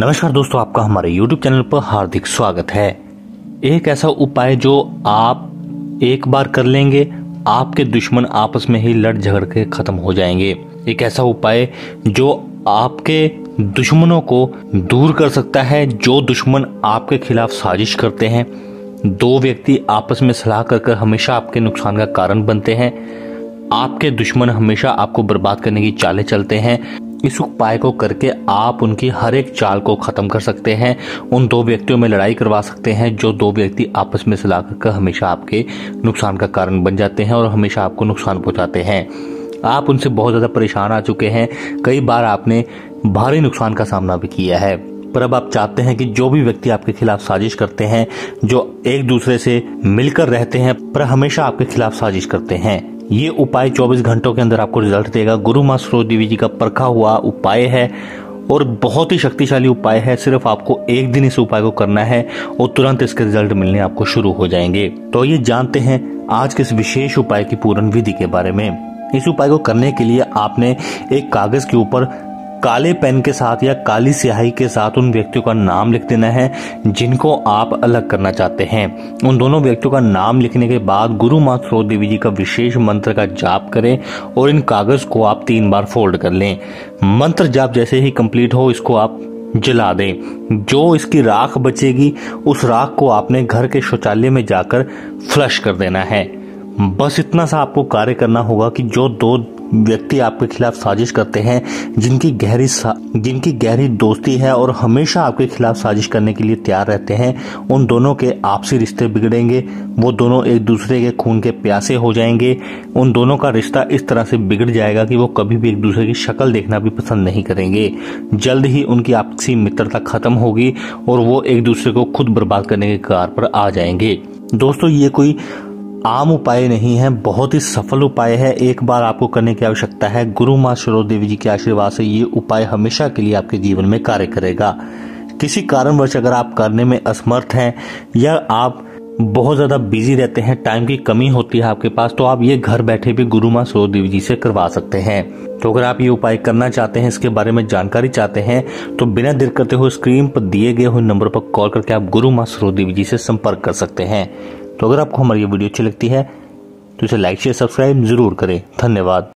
नमस्कार दोस्तों, आपका हमारे YouTube चैनल पर हार्दिक स्वागत है। एक ऐसा उपाय जो आप एक बार कर लेंगे, आपके दुश्मन आपस में ही लड़ झगड़ के खत्म हो जाएँगे। एक ऐसा उपाय जो आपके दुश्मनों को दूर कर सकता है, जो दुश्मन आपके खिलाफ साजिश करते हैं। दो व्यक्ति आपस में सलाह कर कर हमेशा आपके नुकसान का कारण बनते हैं। आपके दुश्मन हमेशा आपको बर्बाद करने की चालें चलते हैं। इस उपाय को करके आप उनकी हर एक चाल को खत्म कर सकते हैं। उन दो व्यक्तियों में लड़ाई करवा सकते हैं, जो दो व्यक्ति आपस में सलाह कर हमेशा आपके नुकसान का कारण बन जाते हैं और हमेशा आपको नुकसान पहुंचाते हैं। आप उनसे बहुत ज़्यादा परेशान आ चुके हैं। कई बार आपने भारी नुकसान का सामना भी किया है। पर अब आप चाहते हैं कि जो भी व्यक्ति आपके खिलाफ साजिश करते हैं, जो एक दूसरे से मिलकर रहते हैं, पर हमेशा आपके खिलाफ साजिश करते हैं। ये उपाय 24 घंटों के अंदर आपको रिज़ल्ट देगा। गुरु माँ सरोज देवी जी का परखा हुआ उपाय है और बहुत ही शक्तिशाली उपाय है। सिर्फ़ आपको एक दिन इस उपाय को करना है और तुरंत इसके रिज़ल्ट मिलने आपको शुरू हो जाएँगे। तो ये जानते हैं आज के इस विशेष उपाय की पूर्ण विधि के बारे में। इस उपाय को करने के लिए आपने एक कागज़ के ऊपर काले पेन के साथ या काली स्याही के साथ उन व्यक्तियों का नाम लिख देना है, जिनको आप अलग करना चाहते हैं। उन दोनों व्यक्तियों का नाम लिखने के बाद गुरु माँ स्रोत देवी जी का विशेष मंत्र का जाप करें और इन कागज़ को आप तीन बार फोल्ड कर लें। मंत्र जाप जैसे ही कंप्लीट हो, इसको आप जला दें। जो इसकी राख बचेगी, उस राख को आपने घर के शौचालय में जाकर फ्लश कर देना है। बस इतना सा आपको कार्य करना होगा कि जो दो व्यक्ति आपके खिलाफ साजिश करते हैं, जिनकी गहरी जिनकी गहरी दोस्ती है और हमेशा आपके खिलाफ साजिश करने के लिए तैयार रहते हैं, उन दोनों के आपसी रिश्ते बिगड़ेंगे, वो दोनों एक दूसरे के खून के प्यासे हो जाएँगे, उन दोनों का रिश्ता इस तरह से बिगड़ जाएगा कि वो कभी भी एक दूसरे की शक्ल देखना भी पसंद नहीं करेंगे। जल्द ही उनकी आपसी मित्रता खत्म होगी और वो एक दूसरे को खुद बर्बाद करने के कार पर आ जाएँगे। दोस्तों, ये कोई आम उपाय नहीं है, बहुत ही सफल उपाय है। एक बार आपको करने की आवश्यकता है। गुरु माँ सरो देवी जी के आशीर्वाद से ये उपाय हमेशा के लिए आपके जीवन में कार्य करेगा। किसी कारणवश अगर आप करने में असमर्थ हैं या आप बहुत ज़्यादा बिज़ी रहते हैं, टाइम की कमी होती है आपके पास तो आप ये घर बैठे भी गुरु माँ सरो देवी जी से करवा सकते हैं। तो अगर आप ये उपाय करना चाहते हैं, इसके बारे में जानकारी चाहते हैं तो बिना देर करते हुए स्क्रीन पर दिए गए हुए नंबर पर कॉल करके आप गुरु माँ सरो देवी जी से संपर्क कर सकते हैं। तो अगर आपको हमारी ये वीडियो अच्छी लगती है तो इसे लाइक शेयर सब्सक्राइब ज़रूर करें। धन्यवाद।